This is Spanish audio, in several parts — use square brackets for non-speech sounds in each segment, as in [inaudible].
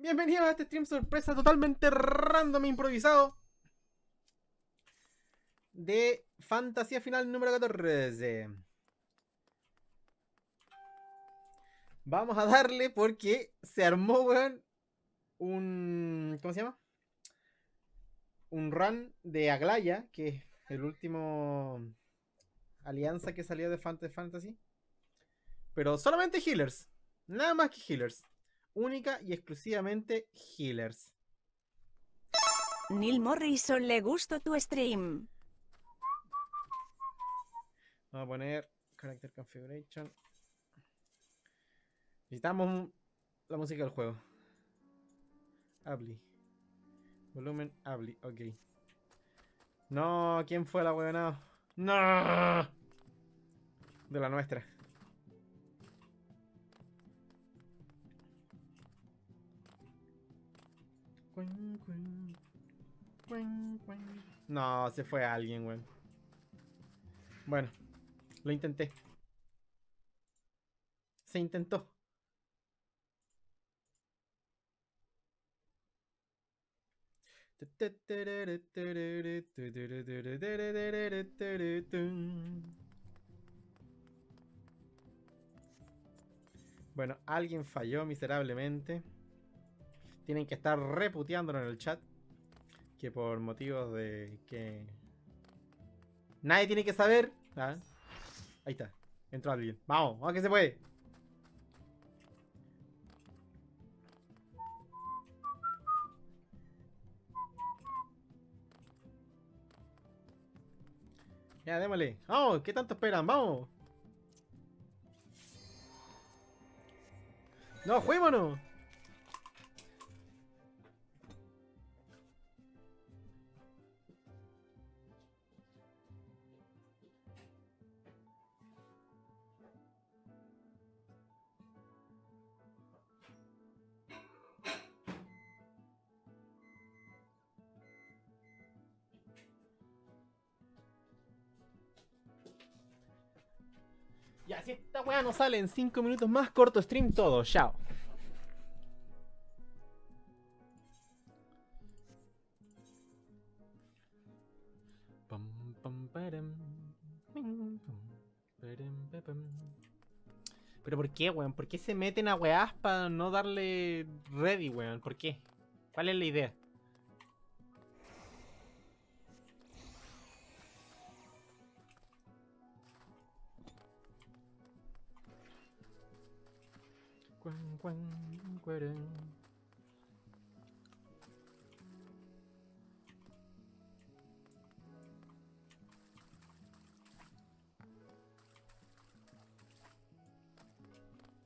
Bienvenidos a este stream sorpresa totalmente random e improvisado de Fantasía Final número 14. Vamos a darle porque se armó, un... ¿Cómo se llama? Un run de Aglaya, que es el último alianza que salió de Fantasy Fantasy. Pero solamente healers. Nada más que healers. Única y exclusivamente healers. Neil Morrison le gustó tu stream. Vamos a poner Character Configuration. Necesitamos la música del juego. Abli. Volumen Abli, ok. No, ¿quién fue la huevona? No. De la nuestra. No, se fue alguien, weón. Bueno, lo intenté. Se intentó. Bueno, alguien falló miserablemente. Tienen que estar reputeándolo en el chat. Que por motivos de que... Nadie tiene que saber. Ah, Ahí está. Entró alguien. Vamos, vamos que se puede. Ya, démosle. Vamos, ¿qué tanto esperan? Vamos. No, juémonos. Weá no sale en 5 minutos más, corto stream todo. Chao. Pero ¿por qué, weón? ¿Por qué se meten a weás para no darle ready, weón? ¿Por qué? ¿Cuál es la idea?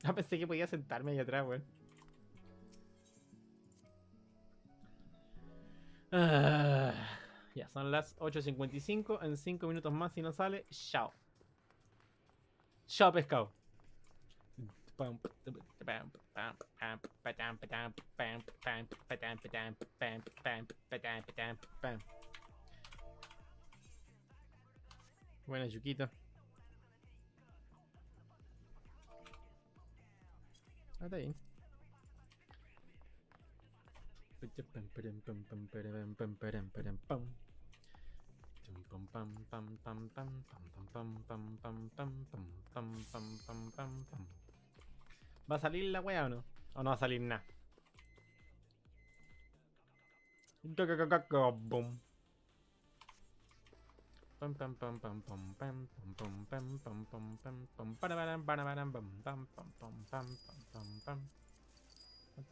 Ah, pensé que podía sentarme ahí atrás, weón. Ah, ya, son las 8.55. En 5 minutos más, si no sale, chao. Chao, pescado. Buena, Yuquito. Ah, está bien. ¿Va a salir la weá o no? ¿O no va a salir nada? Boom.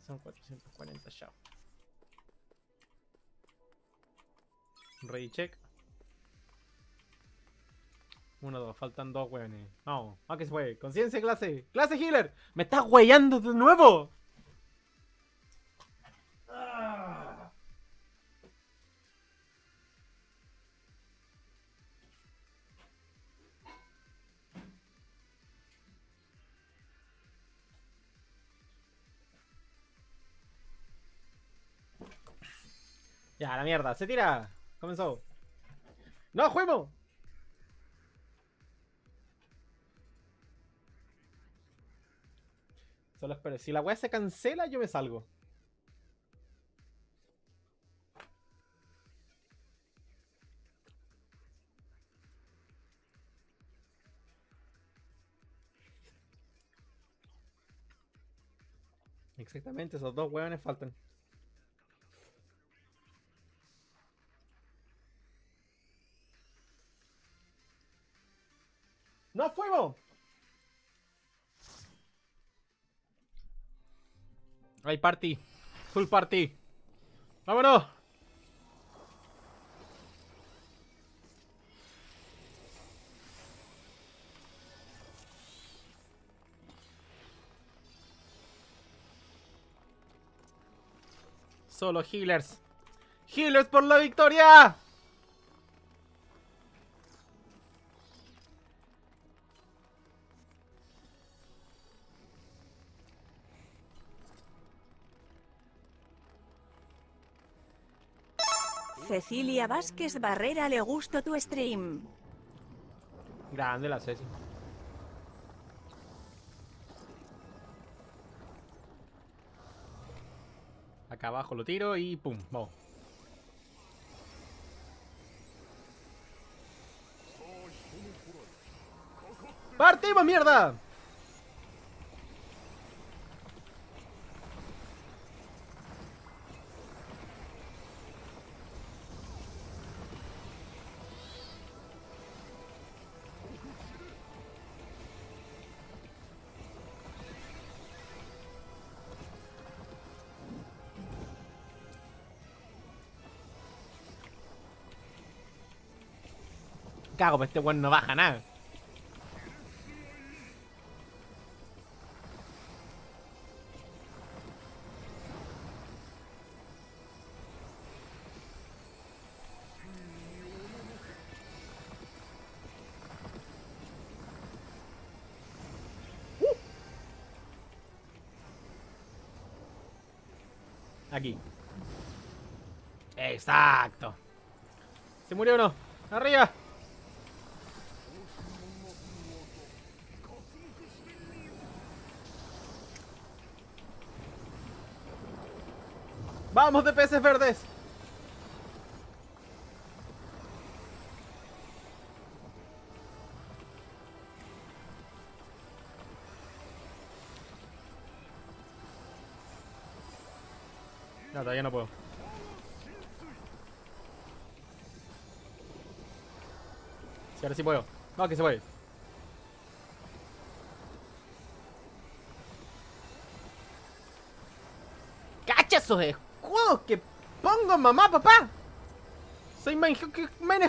Son 440 ya. Ready check. Uno, dos, faltan dos weones. Vamos, a que se fue. Conciencia, clase. ¡Clase healer! ¡Me estás weyando de nuevo! Ya, la mierda. Se tira. Comenzó. ¡No, juego! Solo espero. Si la weá se cancela, yo me salgo. Exactamente, esos dos hueones faltan. ¡No fuimos! Hay party. Full party. ¡Vámonos! Solo healers. ¡Healers por la victoria! Cecilia Vázquez Barrera le gustó tu stream. Grande la Ceci. Acá abajo lo tiro y pum, vamos. ¡Partimos, mierda! Cago, pero este weón no baja nada. Aquí. Exacto. ¿Se murió o no? ¡Arriba! ¡Vamos de peces verdes! No, todavía no puedo. Sí, ahora sí puedo. No, que se puede. ¡Cacha esos que pongo mamá, papá! Soy main, main.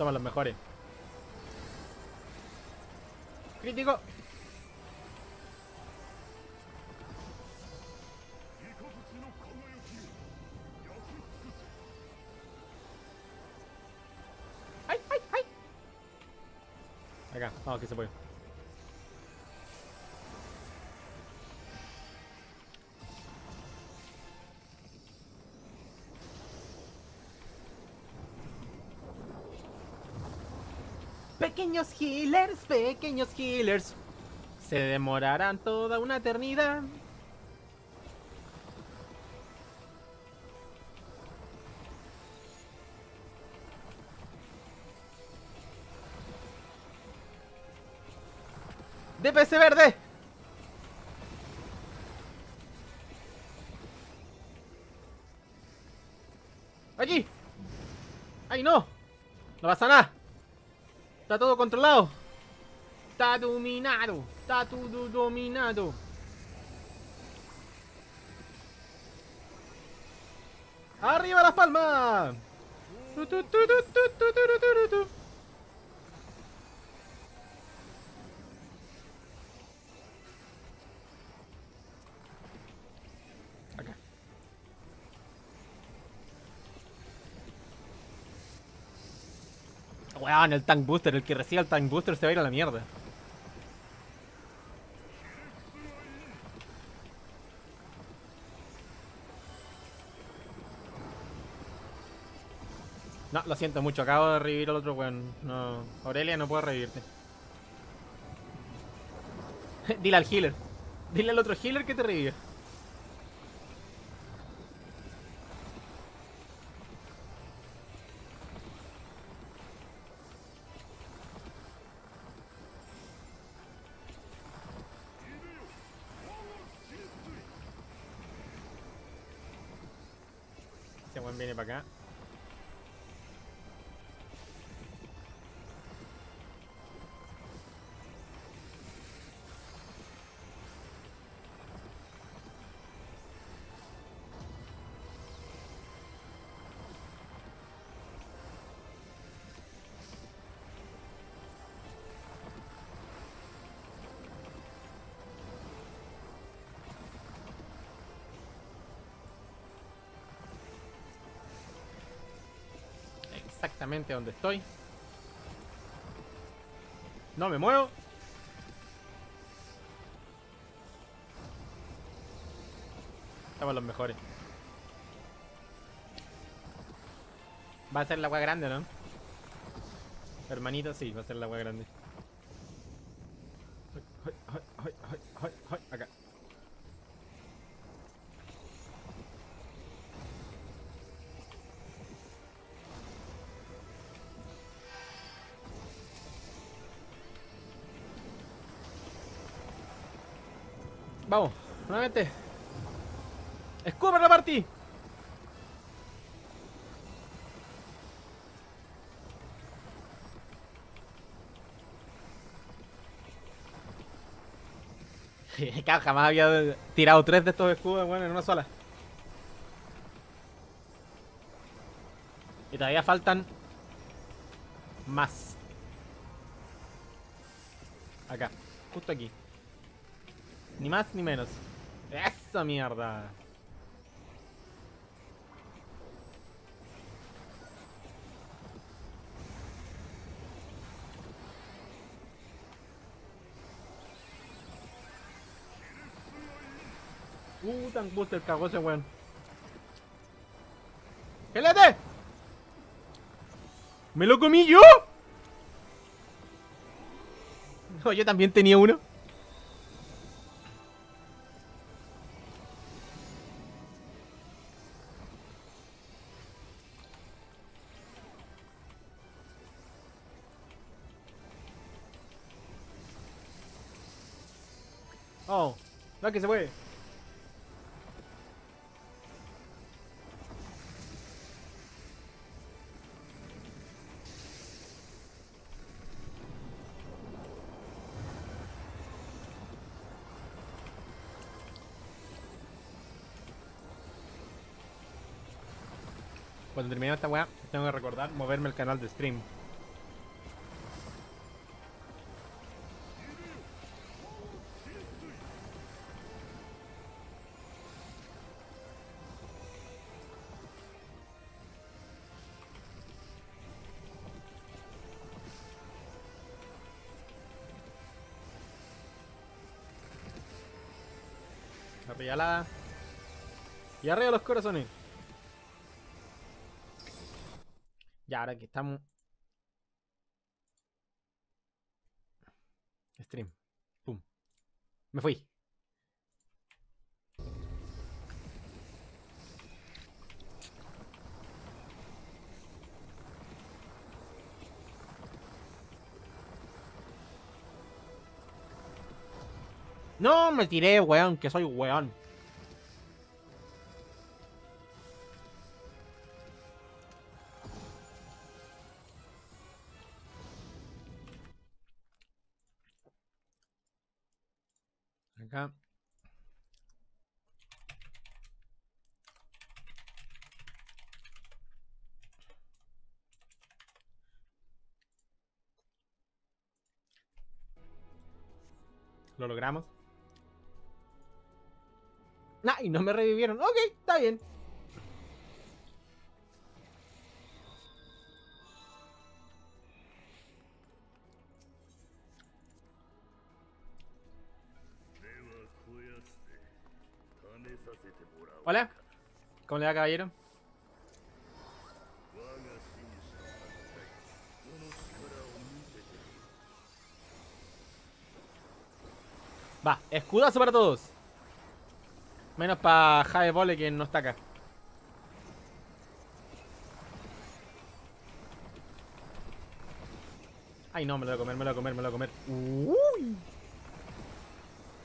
Somos los mejores. Crítico. ¡Ay, ay, ay! Acá, vamos, que se puede. Pequeños healers, pequeños healers. Se demorarán toda una eternidad. DPS verde. Allí. ¡Ay, no! No pasa nada. Está todo controlado. Está dominado. Está todo dominado. ¡Arriba las palmas! Weón, el tank booster, el que reciba el tank booster se va a ir a la mierda. No, lo siento mucho, acabo de revivir al otro weón. No, Aurelia no puedo revivirte. [laughs] Dile al healer. Dile al otro healer que te revive. Exactamente donde estoy. No me muevo. Estamos los mejores. Va a ser la agua grande, ¿no? Hermanito, sí, va a ser la agua grande. Acá. Nuevamente. ¡Escupa la party! Claro, jamás había tirado tres de estos escudos bueno, en una sola. Y todavía faltan más. Acá, justo aquí. Ni más ni menos. ¡Esa mierda! Uh, tan booster cagó ese weón. ¡Gelete! ¿Me lo comí yo? [laughs] No, yo también tenía uno. Oh, no que se fue. Cuando termine esta weá, tengo que recordar moverme el canal de stream. La... Y arriba los corazones. Ya, ahora que estamos... Stream. Pum. Me fui. Me tiré, weón, que soy weón. Acá. Lo logramos. Nah, y no me revivieron. Ok, está bien. Hola. ¿Cómo le va, caballero? Va, escudazo para todos. Menos para Jave Vole que no está acá. Ay no, me lo voy a comer, me lo voy a comer, me lo voy a comer. Uy.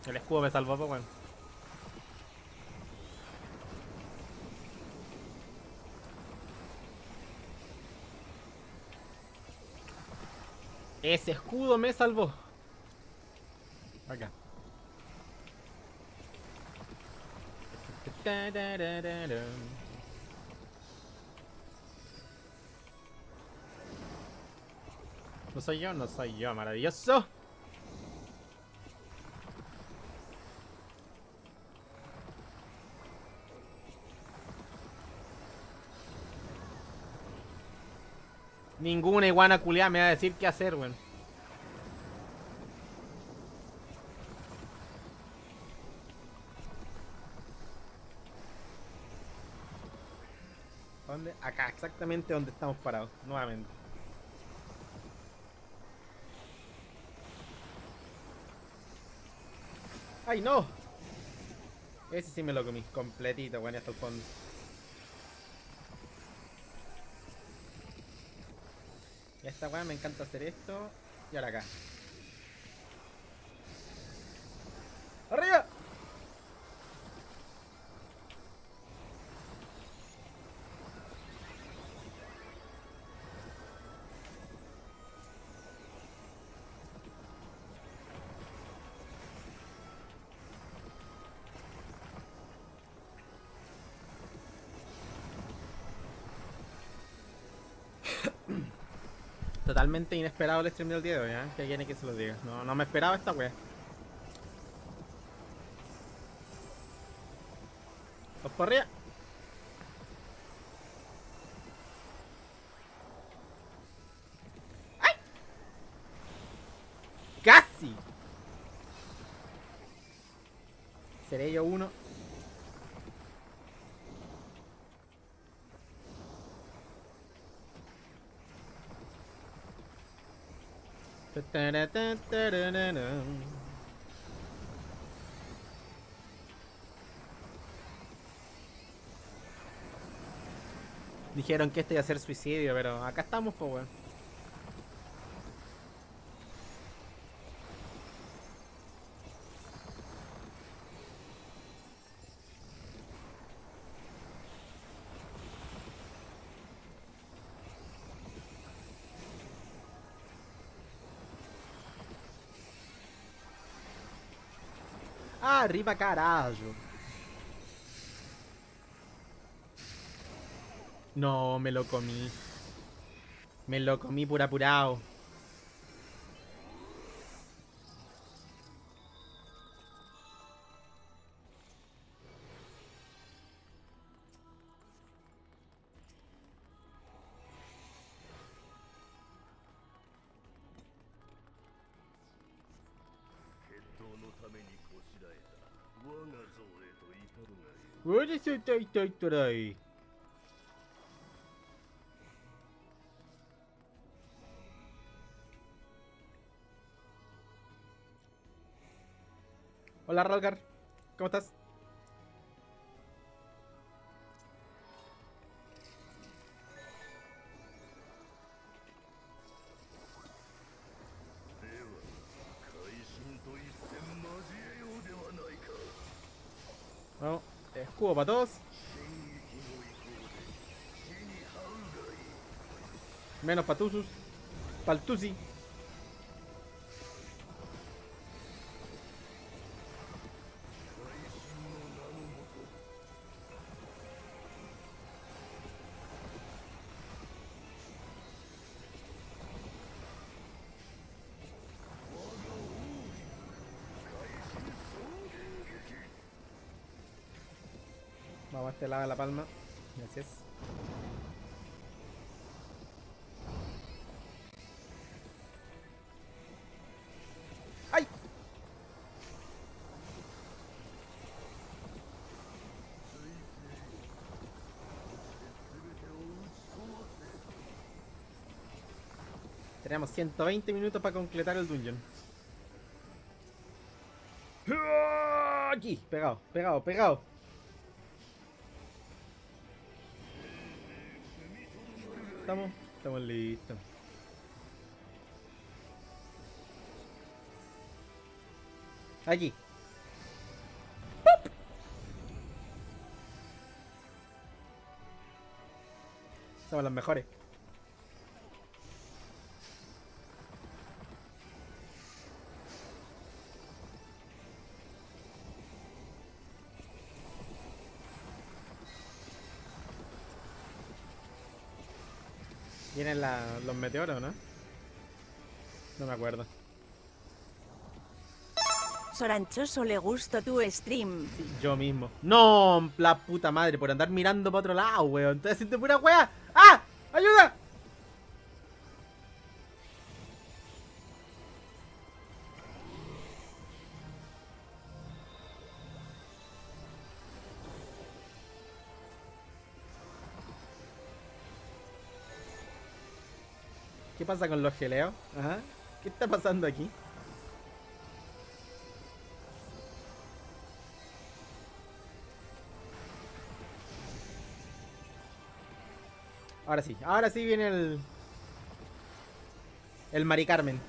El escudo me salvó, pues bueno. Ese escudo me salvó. Acá. No soy yo, no soy yo, maravilloso. Ninguna iguana culiada me va a decir qué hacer, weón. Acá, exactamente donde estamos parados, nuevamente. ¡Ay, no! Ese sí me lo comí, completito, weón, hasta el fondo. Y a esta me encanta hacer esto. Y ahora acá. Totalmente inesperado el stream del día de hoy, ¿eh? Que quiere que se lo diga. No, no me esperaba esta wea. Por arriba. ¡Ay! ¡Casi! Seré yo uno. Dijeron que este iba a ser suicidio, pero acá estamos, pues, weón. Arriba, carajo. No, me lo comí. Me lo comí por apurado. Hola, Rolgar. ¿Cómo estás? Escudo para todos. Menos para Tusus. Para el Tusi. Vamos a lado de la palma. Gracias. ¡Ay! Tenemos 120 minutos para completar el dungeon. Aquí, pegado, pegado, pegado. Estamos, estamos listos. ¡Pop! Somos los mejores. La- los meteoros, ¿no? No me acuerdo. Soranchoso le gustó tu stream. Yo mismo. No, la puta madre, por andar mirando para otro lado, weón. Estoy haciendo pura wea. ¿Qué pasa con los geleos? Ajá. ¿Qué está pasando aquí? Ahora sí, ahora sí viene el. El Mari Carmen.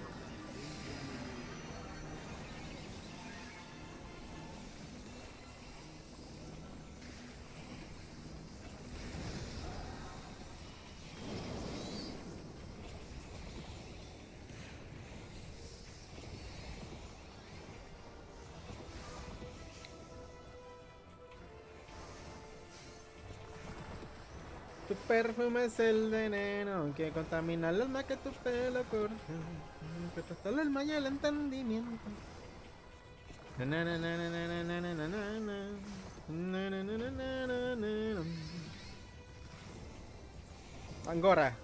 perfume es el veneno que contamina las más que tu pelo Que hasta el alma y el entendimiento. Angora.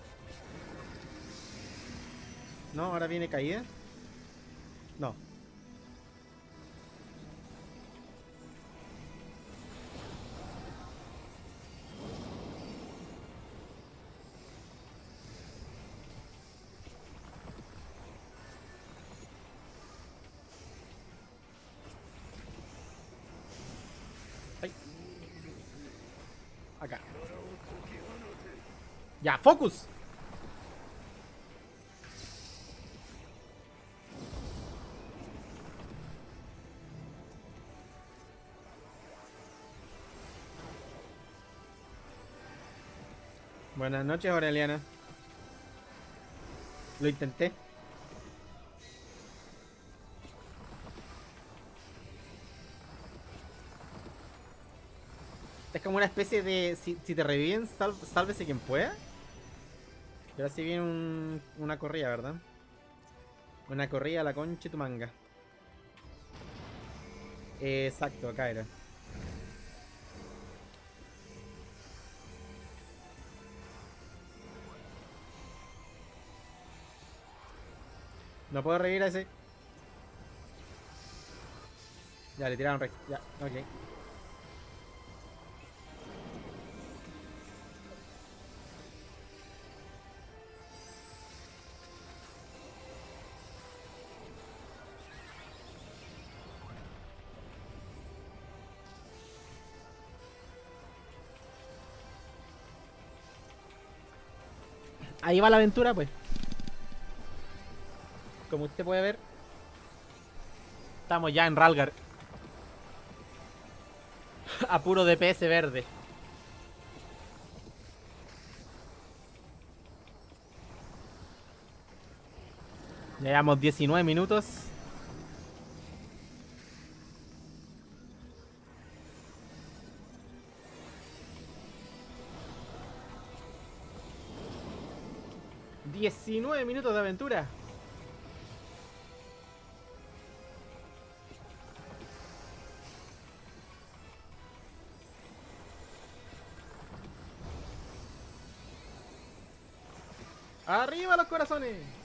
No, ahora viene caída. Ya, focus. Buenas noches, Aureliana. Lo intenté. Es como una especie de. Si, si te reviven, sal- sálvese quien pueda. Y ahora sí viene un- una corrida, ¿verdad? Una corrida a la concha de tu manga. Exacto, acá era. No puedo revivir a ese. Ya, le tiraron. Ya, ok. Ahí va la aventura, pues. Como usted puede ver, estamos ya en Ralgar. [laughs] A puro DPS verde. Llevamos 19 minutos. ¡19 minutos de aventura! ¡Arriba los corazones!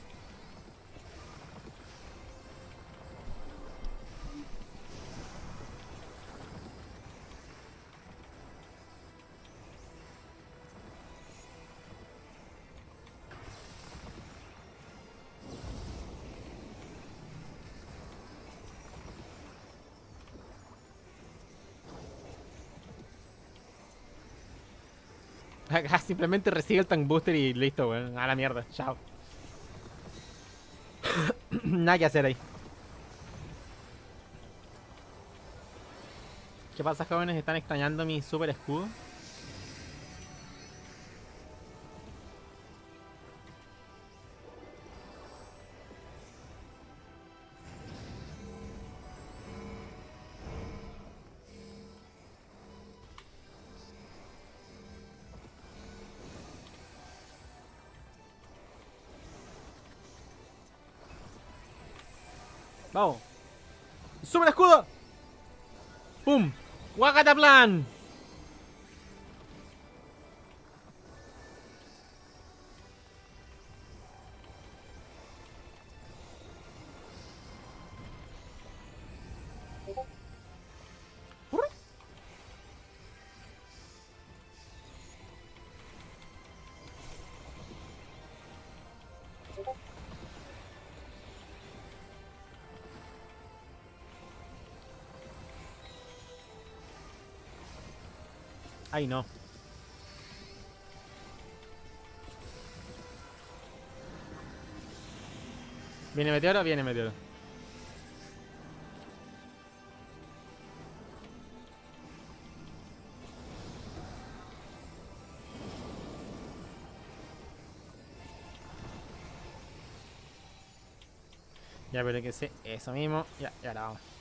Acá [laughs] simplemente recibe el tank booster y listo, weón. A la mierda. Chao. [clears throat] Nada que hacer ahí. ¿Qué pasa, jóvenes? ¿Están extrañando mi super escudo? Vamos. ¡Super escudo! ¡Pum! ¡Wakataplan! Ay, no. ¿Viene meteoro? Viene meteoro. Ya, pero que sé, eso mismo. Ya, ya la vamos.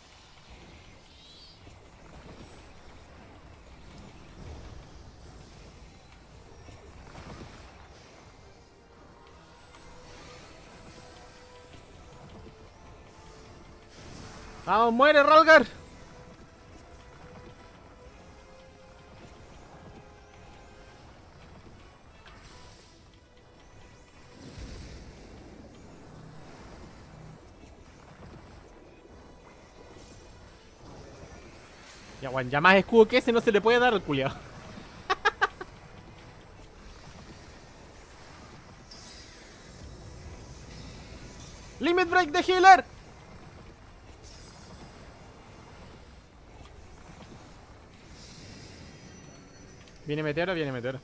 ¡Vamos, muere, Rolgar! Ya, bueno, ya más escudo que ese no se le puede dar al culiao. [laughs] Limit Break de Healer. ¿Viene meteoro? Viene meteoro.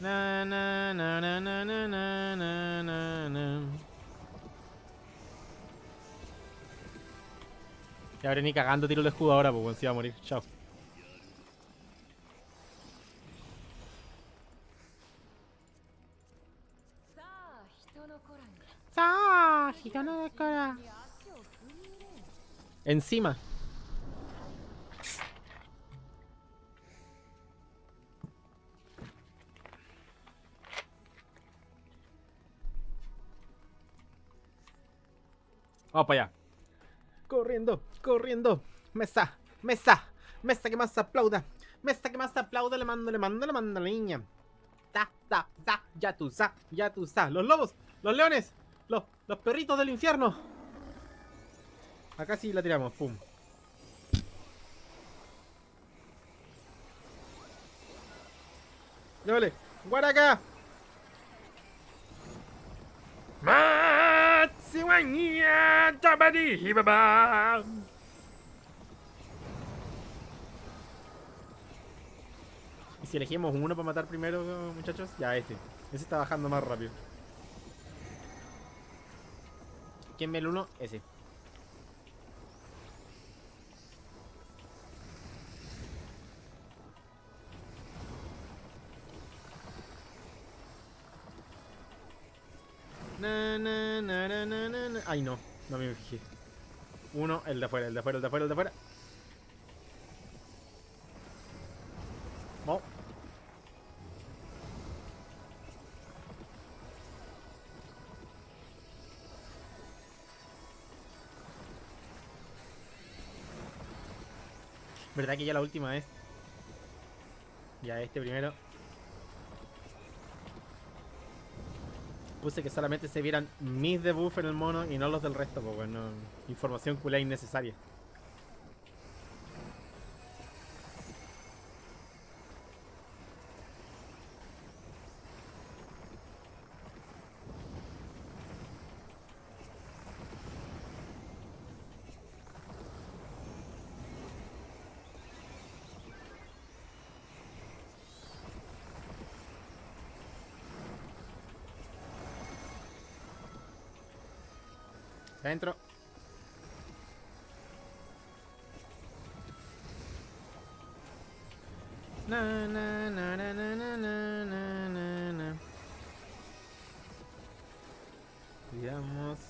Na na na na na na na na na. Ya habré ni cagando tiro el escudo ahora, pues se iba a morir. Chao. Vamos para allá. Corriendo, corriendo. Mesa, mesa, mesa que más aplauda. Mesa que más aplauda, le mando, le mando, le mando a la niña. Ta, ta, ta, ya tú sa, ya tú sa. Los lobos, los leones, los, los perritos del infierno. Acá sí la tiramos, pum. Dale, Guaraca. Matsiwanya tabadi hibaba. ¿Y si elegimos uno para matar primero, muchachos? Ya, este. Ese está bajando más rápido. ¿Quién ve el uno? Ese. Ay, no, no me fijé. Uno, el de afuera, el de afuera, el de afuera, el de afuera. Vamos. ¿Verdad que ya la última vez? Ya este primero. Puse que solamente se vieran mis debuffs en el mono y no los del resto, porque no. Información culé innecesaria. adentro. Na, na, na, na, na, na, na, na,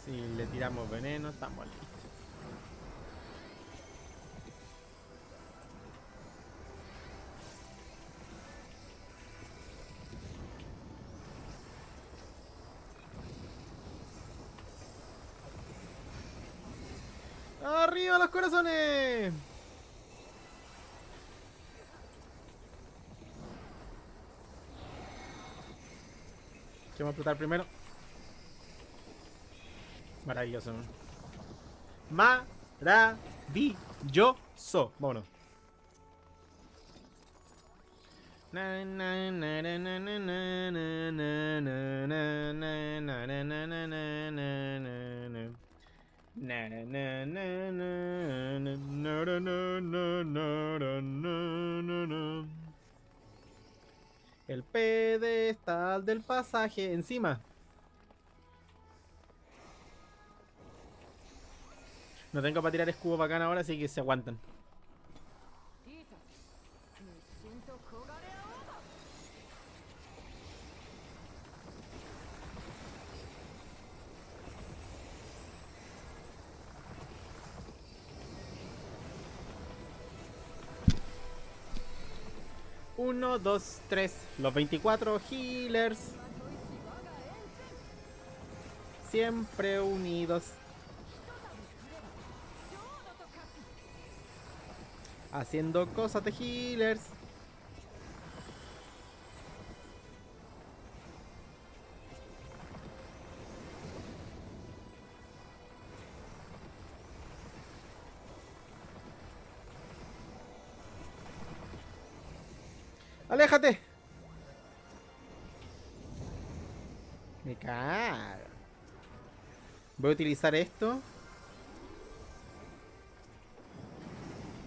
y le tiramos veneno, estamos listos. ¡Arriba los corazones! ¿Qué vamos a explotar primero? Maravilloso. Maravilloso. El pedestal del pasaje encima. No tengo para tirar escudo bacán ahora, así que se aguantan. 1, 2, 3. Los 24 healers. Siempre unidos. Haciendo cosas de healers. ¡Aléjate! Me cago. Voy a utilizar esto.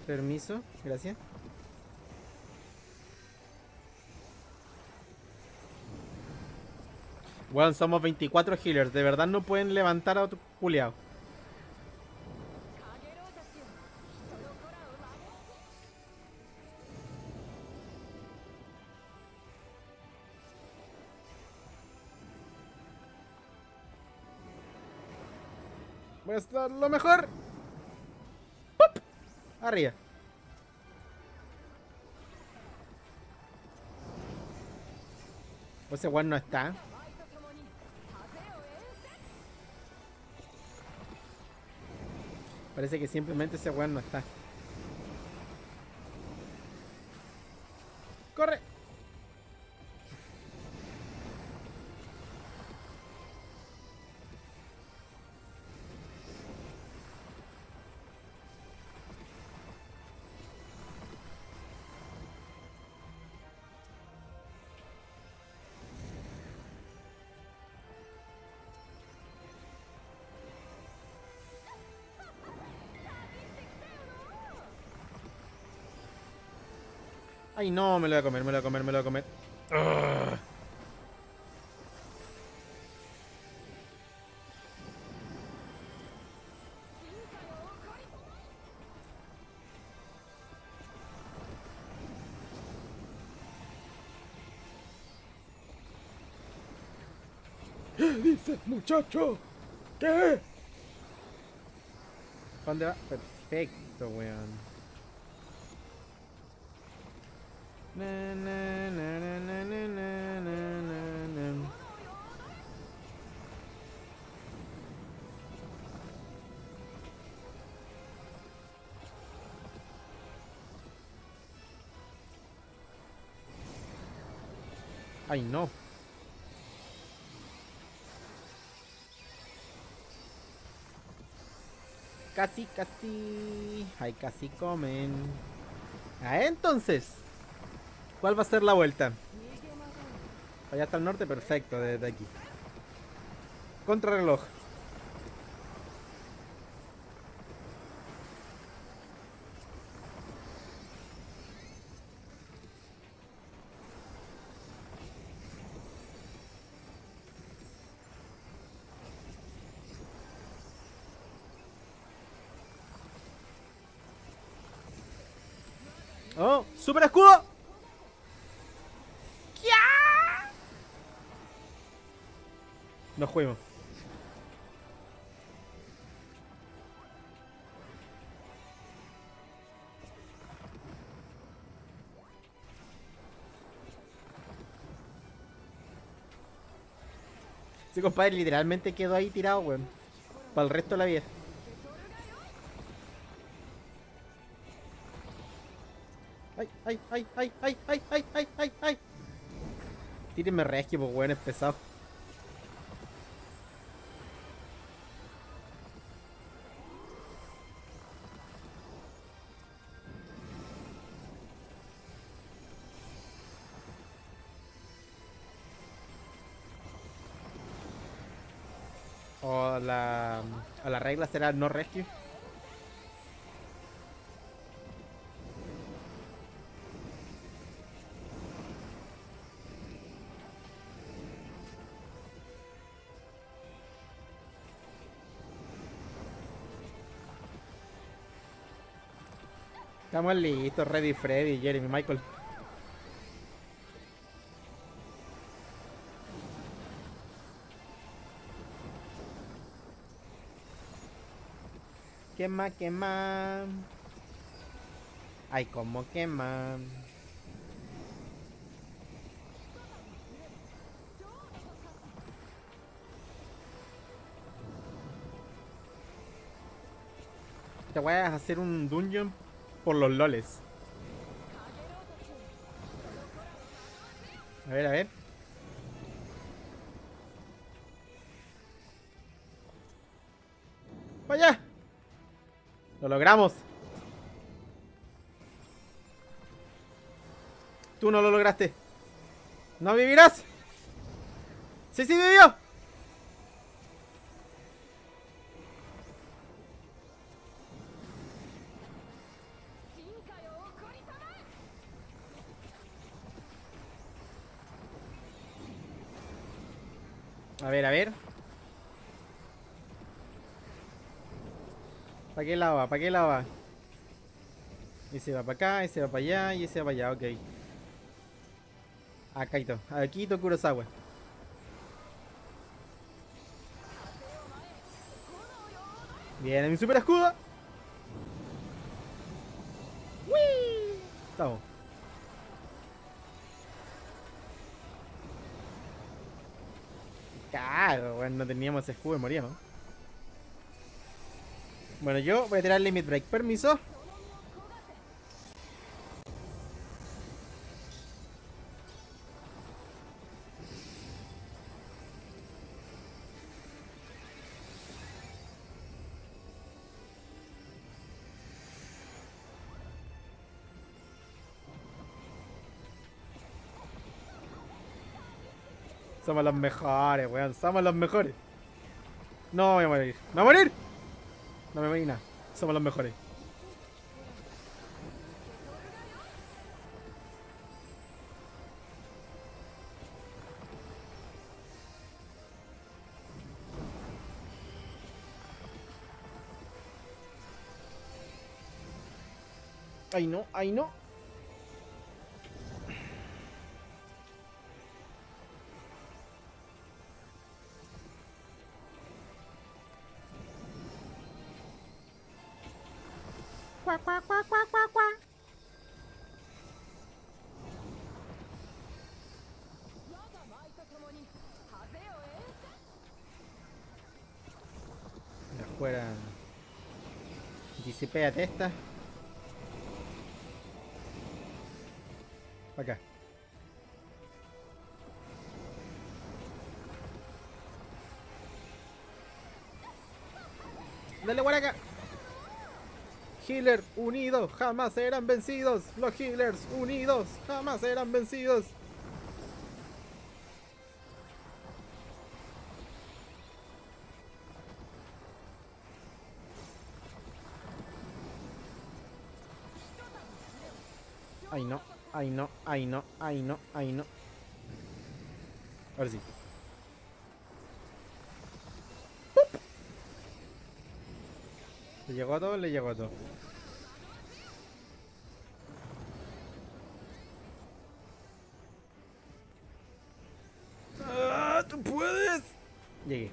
Permiso, gracias. Bueno, somos 24 healers. De verdad no pueden levantar a otro culiao. lo mejor. Arriba. Pues ese weón no está. Parece que simplemente ese weón no está. Ay, no, me lo voy a comer, me lo voy a comer, me lo voy a comer. ¿Qué dices, muchacho? ¿Qué? ¿Dónde va? Perfecto, weón. Ay, no. Casi, casi. Ay, casi comen. Ah, entonces. ¿Cuál va a ser la vuelta? Allá está el norte, perfecto, desde aquí. Contrarreloj. Fuimos. Sí, compadre, literalmente quedó ahí tirado, weón. Para el resto de la vida. ¡Ay, ay, ay, ay, ay, ay, ay, ay, ay, ay! Tírenme rescue, pues, weón, es pesado. O la regla será no rescue. Estamos listos, Ready Freddy, Jeremy Michael. Quema, quema. Ay, como quema. Te voy a hacer un dungeon por los loles. A ver, a ver. Lo logramos. Tú no lo lograste. ¿No vivirás? ¡Sí, sí vivió! ¿Para qué lado va? ¿Para qué lado va? Ese va para acá, ese va para allá y ese va para allá, ok. Acá está. Aquí está Kurosawa. Viene mi super escudo. ¡Wii! Estamos. Claro, bueno, no teníamos escudo y moríamos. Bueno, yo voy a tirar Limit Break. Permiso. Somos los mejores, weón. Somos los mejores. No voy a morir. ¿Me voy a morir? No me nada. Somos los mejores. Ay no, ay no. Afuera. Disipéate esta. Acá. Dale, guaraca. Healer unidos jamás serán vencidos. Los healers unidos jamás serán vencidos. Ay, no. Ay, no. Ay, no. Ay, no. Ay, no. Ahora sí. ¡Pup! ¿Le llegó a todo? Le llegó a todo. ¡Ah! ¡Tú puedes! Llegué.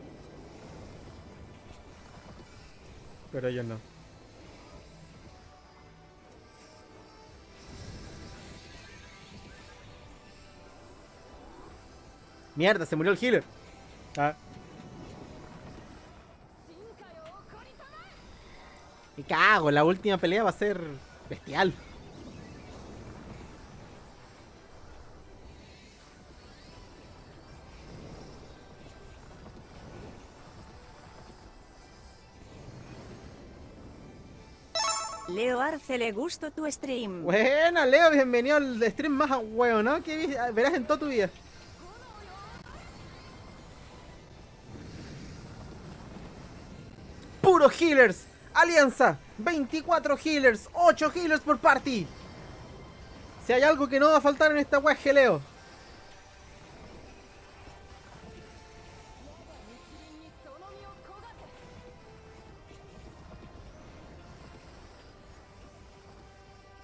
Pero yo no. Mierda, se murió el healer. Ah. Me cago, la última pelea va a ser bestial. Leo Arce le gusto tu stream. Buena, Leo, bienvenido al stream más huevo, ¿no? Que verás en toda tu vida. Puro healers. Alianza. 24 healers. 8 healers por party. Si hay algo que no va a faltar en esta es geleo.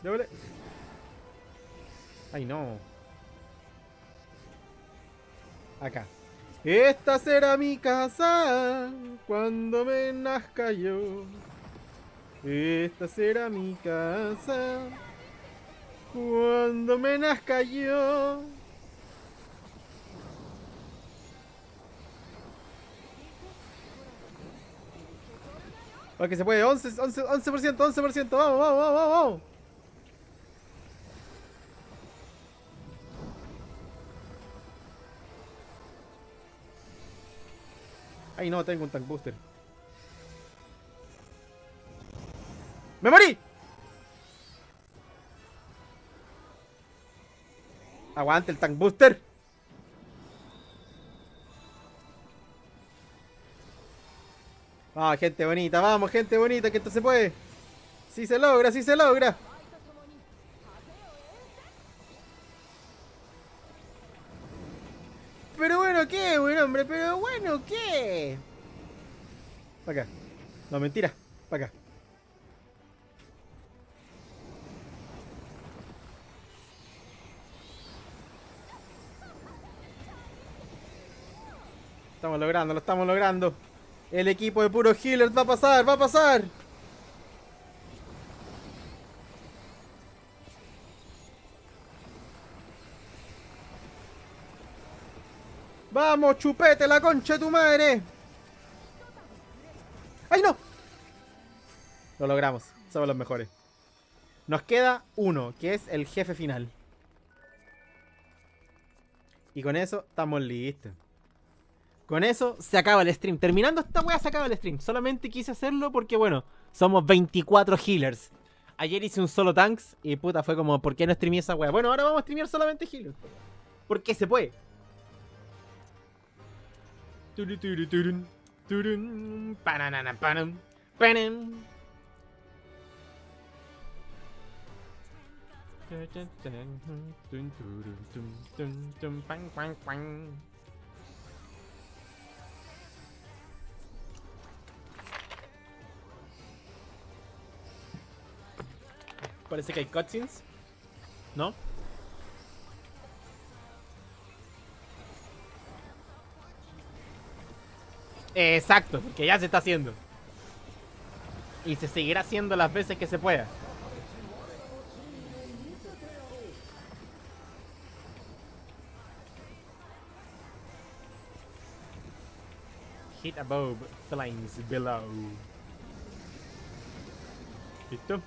Doble. Ay, no. Acá. Esta será mi casa cuando me nazca yo. Esta será mi casa cuando me nazca yo. Ok, se puede. 11, 11, 11%, 11%. Vamos, vamos, vamos, vamos, Ay, no, tengo un tank booster. ¡Me morí! Aguante el tank booster. Ah, gente bonita, vamos, gente bonita, que esto se puede. Sí se logra, sí se logra. Pero bueno, ¿qué? Para acá. No, mentira. Para acá. Estamos logrando, lo estamos logrando. El equipo de puros healers va a pasar, va a pasar. Vamos, chupete, la concha de tu madre. ¡Ay, no! Lo logramos, somos los mejores. Nos queda uno, que es el jefe final. Y con eso estamos listos. Con eso se acaba el stream. Terminando esta wea se acaba el stream. Solamente quise hacerlo porque, bueno, somos 24 healers. Ayer hice un solo tanks y puta fue como, ¿por qué no streamé esa wea? Bueno, ahora vamos a streamear solamente healers. Porque se puede. Parece que hay cutscenes. ¿No? Exacto, porque ya se está haciendo. Y se seguirá haciendo las veces que se pueda. Hit above, flames below. ¿Listo?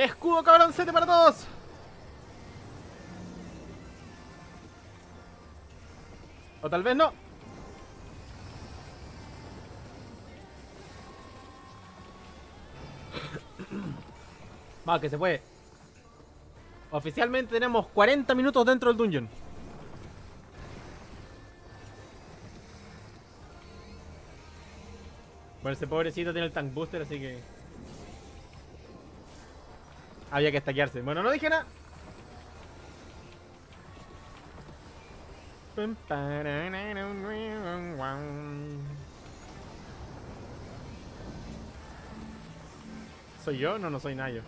Escudo cabroncete para todos. O tal vez no. [coughs] Va, que se puede. Oficialmente tenemos 40 minutos dentro del dungeon. Bueno, ese pobrecito tiene el tank booster, así que... Había que estaquearse. Bueno, no dije nada. ¿Soy yo? No, no soy Nayo.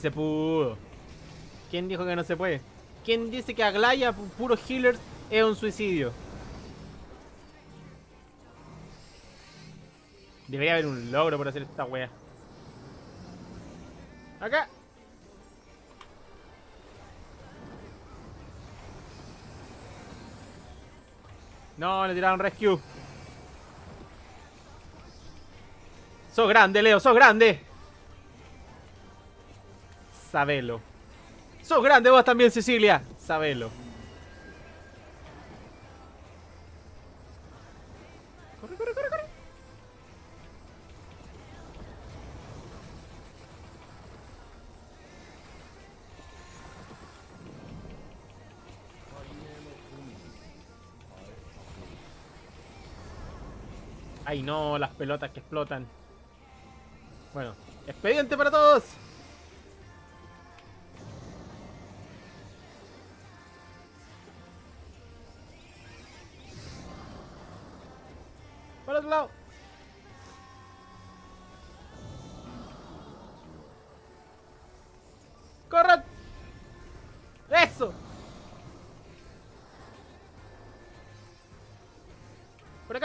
Se pudo. ¿Quién dijo que no se puede? ¿Quién dice que Aglaya, pu- puro healers, es un suicidio? Debería haber un logro por hacer esta wea. Acá. No, le tiraron rescue. Sos grande, Leo, sos grande. Sabelo. Sos grande vos también, Cecilia. Sabelo. Corre, corre, corre, corre. Ay no, las pelotas que explotan. Bueno, expediente para todos.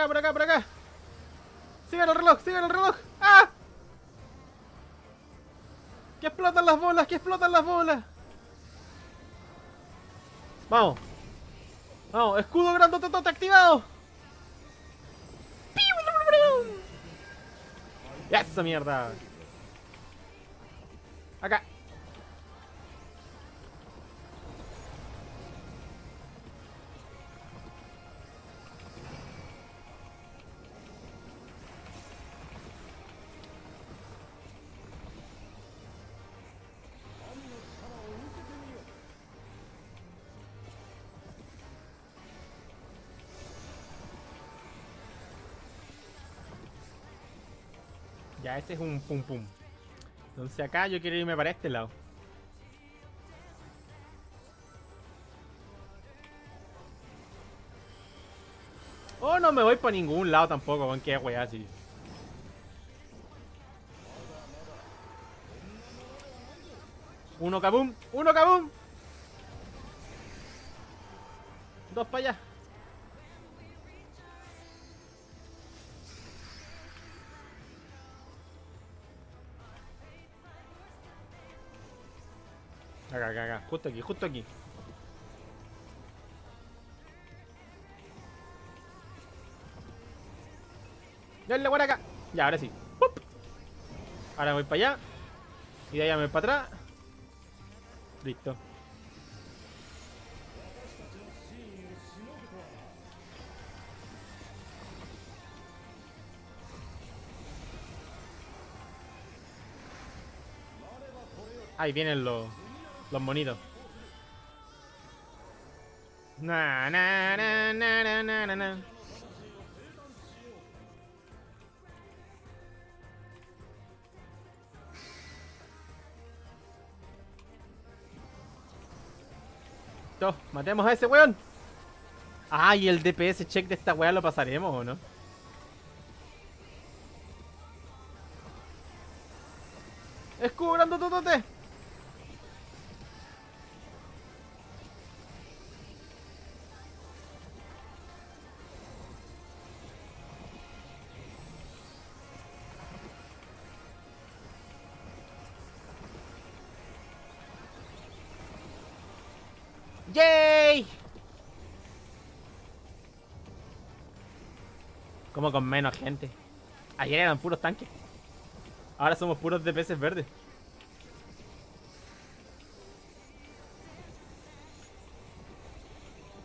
Por acá, por acá. Sigan el reloj, sigan el reloj. ¡Ah! ¡Que explotan las bolas! ¡Que explotan las bolas! Vamos. Vamos, escudo grandototote activado. ¡Esa mierda! Acá. Ya, ese es un pum pum. Entonces acá yo quiero irme para este lado. Oh, no me voy para ningún lado tampoco, con qué wea así. Uno kabum, uno kabum. Dos para allá. Acá, acá. Justo aquí, justo aquí. Dale por acá. Ya, ahora sí. ¡Pup! Ahora voy para allá. Y de allá me voy para atrás. Listo. Ahí vienen los, los monitos. Na, na, na, na, na, na, na. Listo, matemos a ese weón. Ah, y el DPS check de esta weá lo pasaremos, ¿o no? Escudo grandototote. Con menos gente. Ayer eran puros tanques. Ahora somos puros DPS verdes.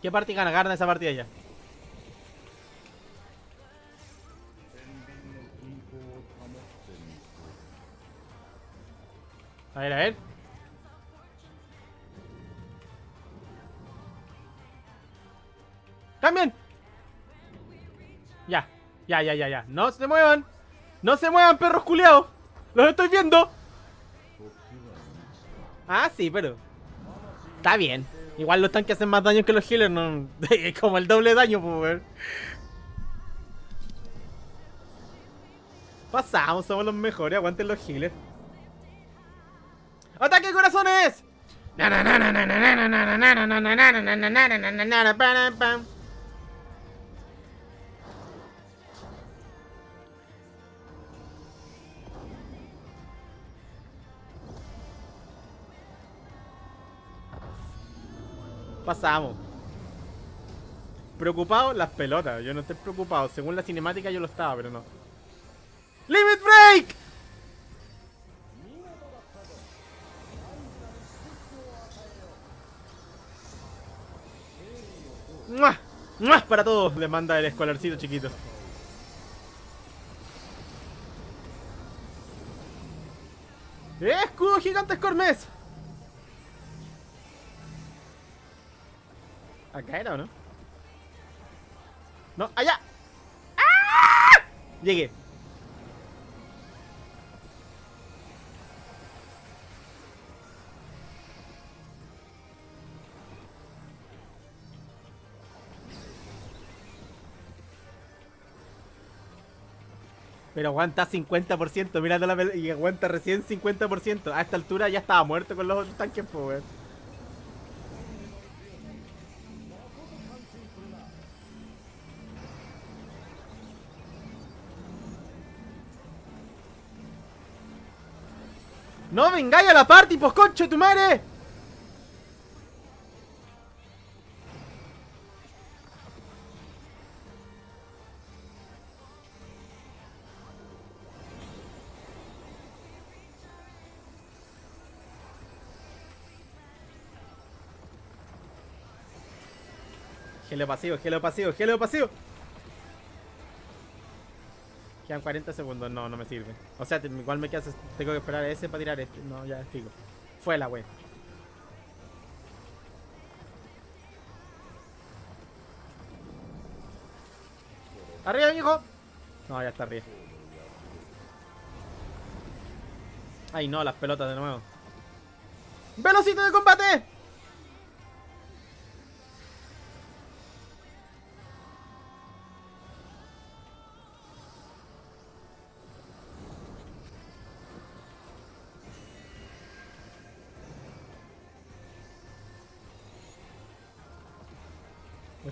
¿Qué partida ganaron esa partida ya? A ver, a ver. Ya, ya, ya, ya. No se muevan. No se muevan, perros culiados. ¡Los estoy viendo! Ah, sí, pero... Está bien. Igual los tanques hacen más daño que los healers, no... [laughs] Como el doble daño, pues. Pasamos, somos los mejores, aguanten los healers. ¡Ataque corazones! Pasamos. Preocupado las pelotas. Yo no estoy preocupado. Según la cinemática yo lo estaba, pero no. ¡Limit Break! ¡Mua! ¡Mua! Para todos, le manda el escolarcito chiquito. ¡Eh, ¡Escudo gigante Cormes! ¿Acá era o no? No, allá. ¡Ah! Llegué. Pero aguanta 50%, mira la pel- y aguanta recién 50%. A esta altura ya estaba muerto con los otros tanques, pues, weón. ¡No vengáis a la party, pues concho tu madre! Gelo pasivo, gelo pasivo, gelo pasivo. Quedan 40 segundos, no, no me sirve. O sea, igual me quedas, tengo que esperar ese para tirar este. No, ya fijo. Fue la wey. ¡Arriba, hijo! No, ya está arriba. Ay, no, las pelotas de nuevo. ¡Velocito de combate!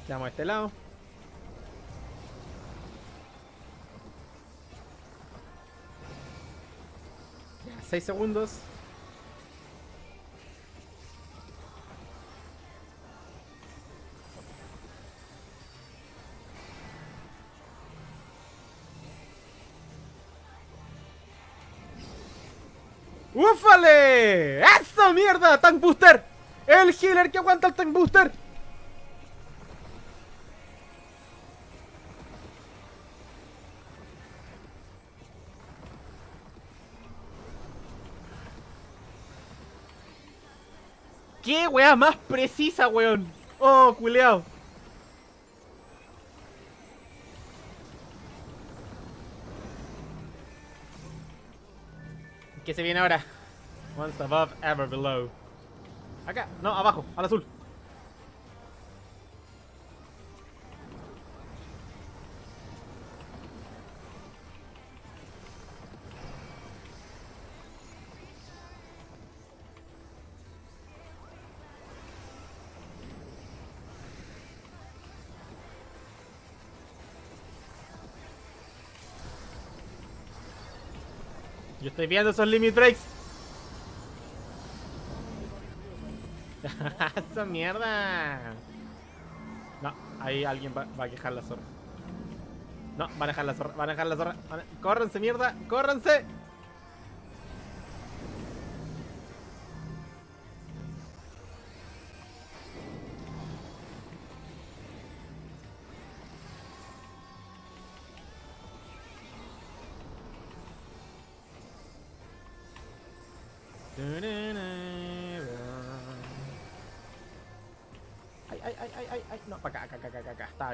A este lado. Ya, 6 segundos. ¡Ufale! ¡Eso, mierda! ¡Tank Booster! ¡El healer que aguanta el Tank Booster! ¿Qué weá más precisa, weón? Oh, culeado. ¿Qué se viene ahora? Once above, ever below. Acá, no, abajo, al azul. Yo estoy viendo esos limit breaks. [laughs] ¡Esa mierda! No, ahí alguien va, a quejar la zorra. No, van a dejar la zorra, van a dejar la zorra. van a- ¡Córranse, mierda! ¡Córranse!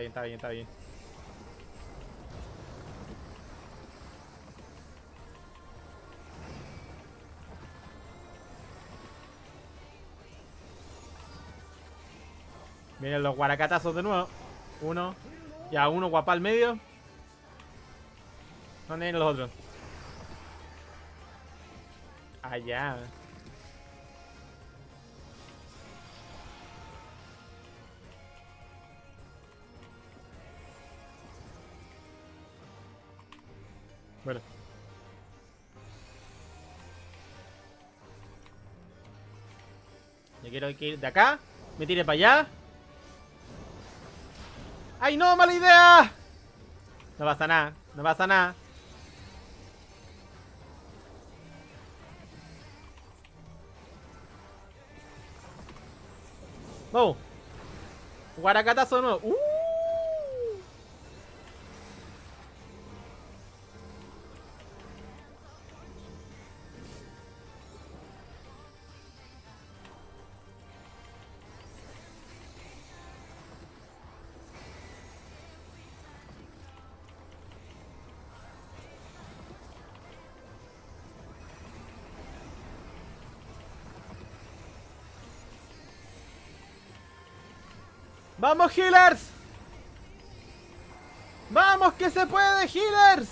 bien, está bien, está bien. miren los guaracatazos de nuevo. Uno. Y a uno guapa al medio. ¿Dónde vienen los otros? Allá. Quiero ir de acá. Me tire para allá. ¡Ay, no! ¡Mala idea! No pasa nada. No pasa nada. ¡Oh! Guaracatazo de nuevo. ¡Uh! ¡Vamos, healers! ¡Vamos, que se puede, healers!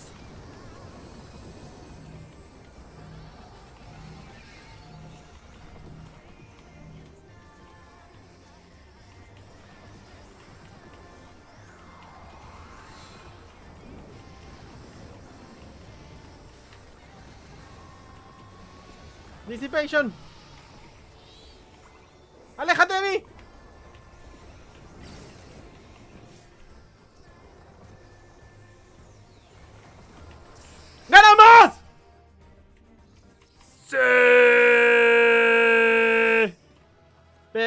Dissipation.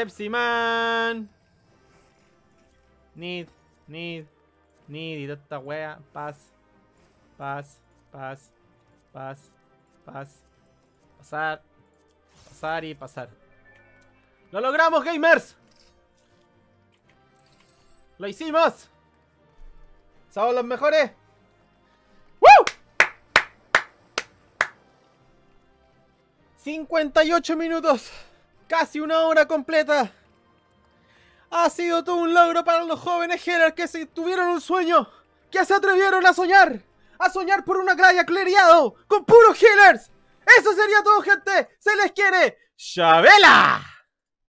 Pepsi Man. Need, need, need. Y esta wea. Paz. Paz. Paz. Paz. Paz. Pasar. Pasar y pasar. ¡Lo logramos, gamers! ¡Lo hicimos! ¡Somos los mejores! ¡Woo! 58 minutos. Casi una hora completa. Ha sido todo un logro para los jóvenes Heller que se tuvieron un sueño. Que se atrevieron a soñar. A soñar por una graya cleriado. Con puros healers. Eso sería todo, gente. Se les quiere. ¡Chabela!